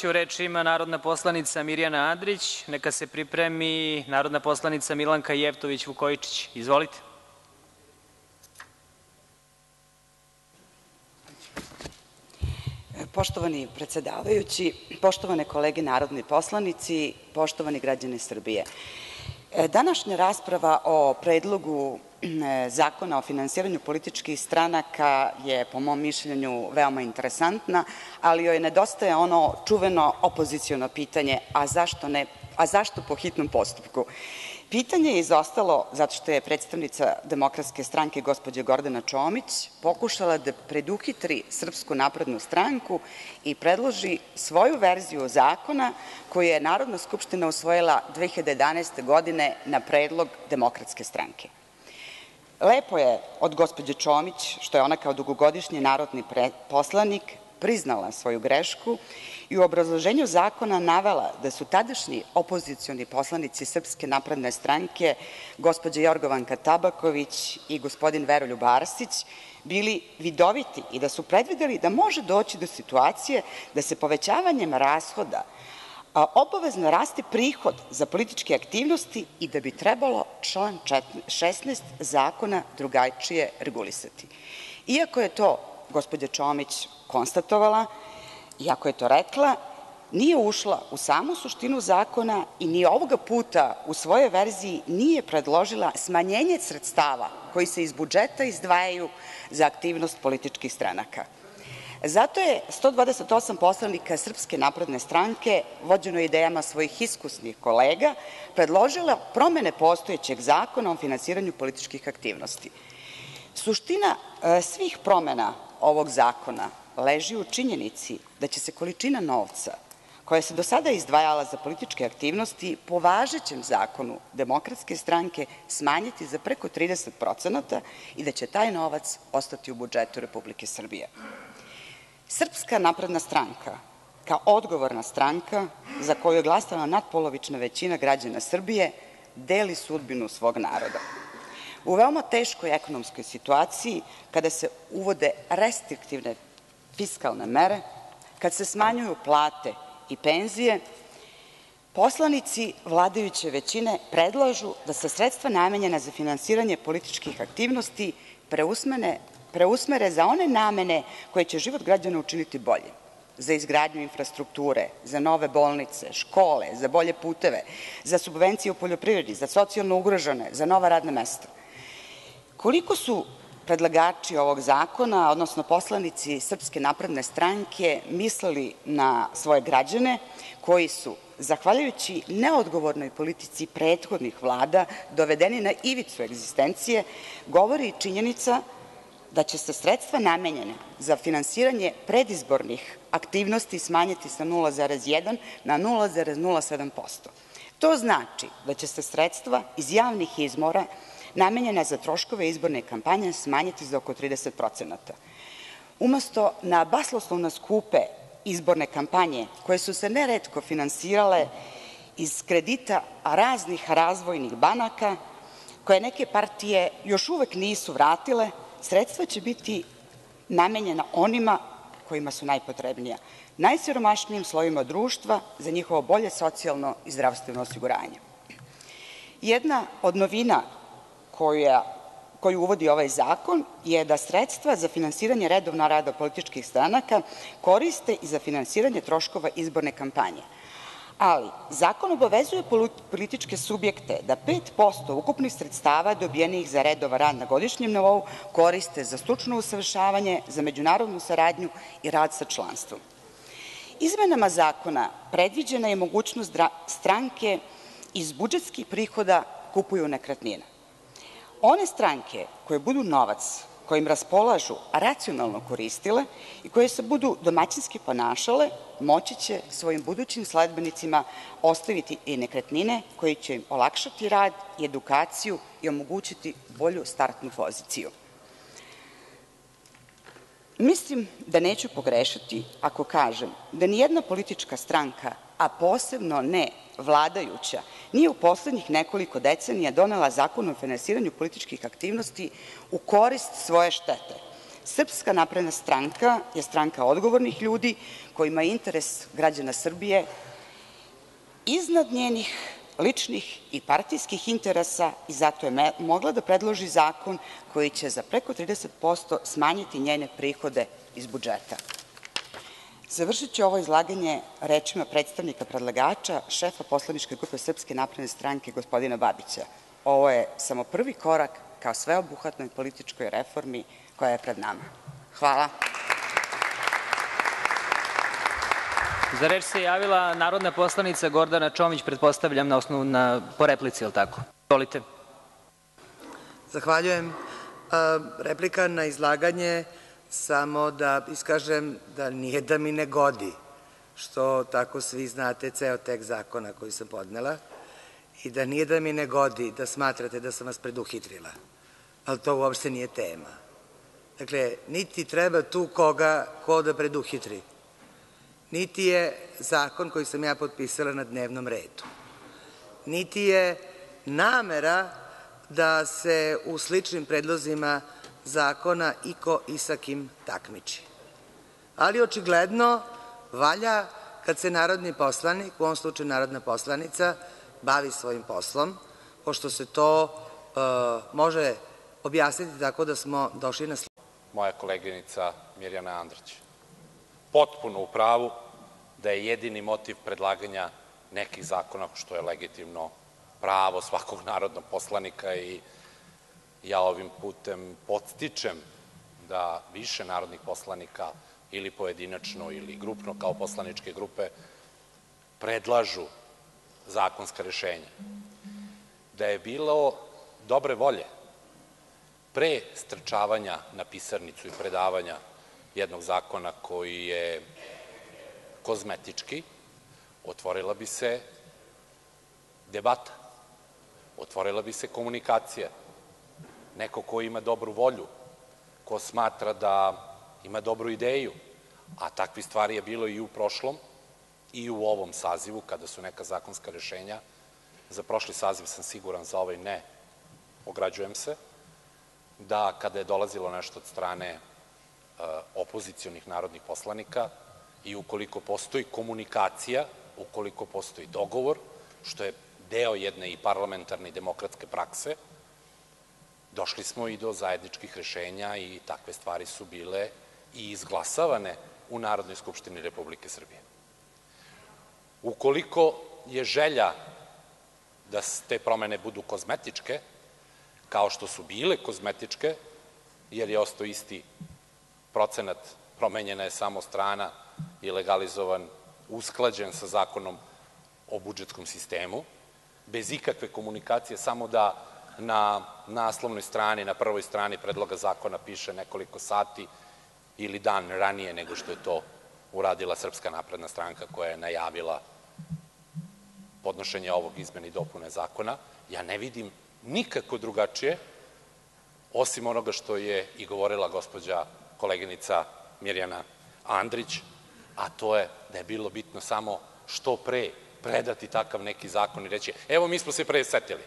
Reč ima narodna poslanica Mirjana Andrić, neka se pripremi narodna poslanica Milanka Jevtović Vukojičić. Izvolite. Poštovani predsedavajući, poštovane kolege narodni poslanici, poštovani građani Srbije, današnja rasprava o Predlogu zakona o finansiranju političkih stranaka je, po mom mišljenju, veoma interesantna, ali joj nedostaje ono čuveno opoziciono pitanje – a zašto po hitnom postupku? Pitanje je izostalo zato što je predstavnica DS, gospođa Gordana Čomić, pokušala da preduhitri SNS i predloži svoju verziju zakona koji je Narodna skupština usvojila 2011. godine na predlog DS. Lepo je od gospođe Čomić što je ona kao dugogodišnji narodni poslanik priznala svoju grešku i u obrazloženju zakona navela da su tadašnji opozicioni poslanici SNS, gospođa Jorgovanka Tabaković i gospodin Veroljub Arsić, bili vidoviti i da su predvideli da može doći do situacije da se povećavanjem rashoda obavezno raste prihod za političke aktivnosti i da bi trebalo član 16. zakona drugačije regulisati. Iako je to gospođa Čomić konstatovala, iako je to rekla, nije ušla u samu suštinu zakona i ni ovoga puta u svojoj verziji nije predložila smanjenje sredstava koji se iz budžeta izdvajaju za aktivnost političkih stranaka. Zato je 128 poslanika SNS, vođeno idejama svojih iskusnih kolega, predložila promene postojećeg Zakona o finansiranju političkih aktivnosti. Suština svih promena ovog zakona leži u činjenici da će se količina novca koja se do sada izdvajala za političke aktivnosti po važećem zakonu DS smanjiti za preko 30% i da će taj novac ostati u budžetu Republike Srbije. Srpska napredna stranka, kao odgovorna stranka za koju je glasala natpolovična većina građana Srbije, deli sudbinu svog naroda. U veoma teškoj ekonomskoj situaciji, kada se uvode restriktivne fiskalne mere, kad se smanjuju plate i penzije, poslanici vladajuće većine predlažu da se sredstva namenjena za finansiranje političkih aktivnosti preusmere za one namene koje će život građana učiniti boljim, za izgradnju infrastrukture, za nove bolnice, škole, za bolje puteve, za subvencije u poljoprivredi, za socijalno ugrožene, za nova radna mesta. Predlagači ovog zakona, odnosno poslanici Srpske napredne stranke mislili na svoje građane koji su, zahvaljujući neodgovornoj politici prethodnih vlada, dovedeni na ivicu egzistencije, govori činjenica da će se sredstva namenjena za finansiranje predizbornih aktivnosti smanjiti sa 0,1 na 0,07%. To znači da će se sredstva iz javnih izvora namenjena za troškove izborne kampanje smanjiti za oko 30%. Umesto na basnoslovno skupe izborne kampanje, koje su se neretko finansirale iz kredita raznih razvojnih banaka, koje neke partije još uvek nisu vratile, sredstva će biti namenjena onima kojima su najpotrebnija, najsiromašnijim slojevima društva za njihovo bolje socijalno i zdravstveno osiguranje. Jedna od novina koju uvodi ovaj zakon je da sredstva za finansiranje redovnog rada političkih stranaka koriste i za finansiranje troškova izborne kampanje, ali zakon obavezuje političke subjekte da 5% ukupnih sredstava dobijenih za redovan rad na godišnjem nivou koriste za stručno usavršavanje, za međunarodnu saradnju i rad sa članstvom. Izmenama zakona predviđena je mogućnost da stranke iz budžetskih prihoda kupuju nekretnine. One stranke koje budu novac kojim raspolažu racionalno koristile i koje se budu domaćinski ponašale, moći će svojim budućim sledbenicima ostaviti i nekretnine koje će im olakšati rad i edukaciju i omogućiti bolju startnu poziciju. Mislim da neću pogrešiti ako kažem da nijedna politička stranka, a posebno ne vladajuća, nije u poslednjih nekoliko decenija donela zakon o finansiranju političkih aktivnosti u korist svoje štete, Srpska napredna stranka je stranka odgovornih ljudi kojima je interes građana Srbije iznad njenih ličnih i partijskih interesa i zato je mogla da predloži zakon koji će za preko 30% smanjiti njene prihode iz budžeta. Završiću ovo izlaganje rečima predstavnika predlagača, šefa poslaničke grupe Srpske napredne stranke, gospodina Babića. Ovo je samo prvi korak ka sveobuhvatnoj političkoj reformi koja je pred nama. Hvala. Za reč se javila narodna poslanica Gordana Čomić, pretpostavljam na osnovu na, po replici, ili tako? Izvolite. Zahvaljujem. replika na izlaganje samo da iskažem da nije da mi ne godi što tako svi znate ceo tekst zakona koji sam podnela i da nije da mi ne godi da smatrate da sam vas preduhitrila, ali to uopšte nije tema. Dakle, niti treba tu koga ko da preduhitri, niti je zakon koji sam ja potpisala na dnevnom redu, niti je namera da se u sličnim predlozima zakona iko i sa kim takmiči. Ali očigledno valja kad se narodni poslanik, u ovom slučaju narodna poslanica, bavi svojim poslom, pošto se to uh, može objasniti tako da smo došli na moja koleginica Mirjana Andrić. Potpuno u pravu da je jedini motiv predlaganja nekih zakona, što je legitimno pravo svakog narodnog poslanika i ja ovim putem podstičem da više narodnih poslanika ili pojedinačno ili grupno kao poslaničke grupe predlažu zakonska rešenja. Da je bilo dobre volje pre strčavanja na pisarnicu i predavanja jednog zakona koji je kozmetički, otvorila bi se debata, otvorila bi se komunikacija. Neko ko ima dobru volju, ko smatra da ima dobru ideju, a takvi stvari je bilo i u prošlom i u ovom sazivu, kada su neka zakonska rešenja, za prošli saziv sam siguran, za ovaj ne, ograđujem se, da kada je dolazilo nešto od strane e, opozicionih narodnih poslanika i ukoliko postoji komunikacija, ukoliko postoji dogovor, što je deo jedne i parlamentarne i demokratske prakse, došli smo i do zajedničkih rešenja i takve stvari su bile i izglasavane u Narodnoj skupštini Republike Srbije. Ukoliko je želja da te promene budu kozmetičke, kao što su bile kozmetičke, jer je ostao isti procenat, promenjena je samo strana i legalizovan, usklađen sa zakonom o budžetskom sistemu, bez ikakve komunikacije, samo da na naslovnoj strani, na prvoj strani predloga zakona piše nekoliko sati ili dan ranije nego što je to uradila Srpska napredna stranka koja je najavila podnošenje ovog izmene i dopune zakona, ja ne vidim nikako drugačije, osim onoga što je i govorila gospođa koleginica Mirjana Andrić, a to je da je bilo bitno samo što pre predati takav neki zakon i reći – evo, mi smo se pre setili,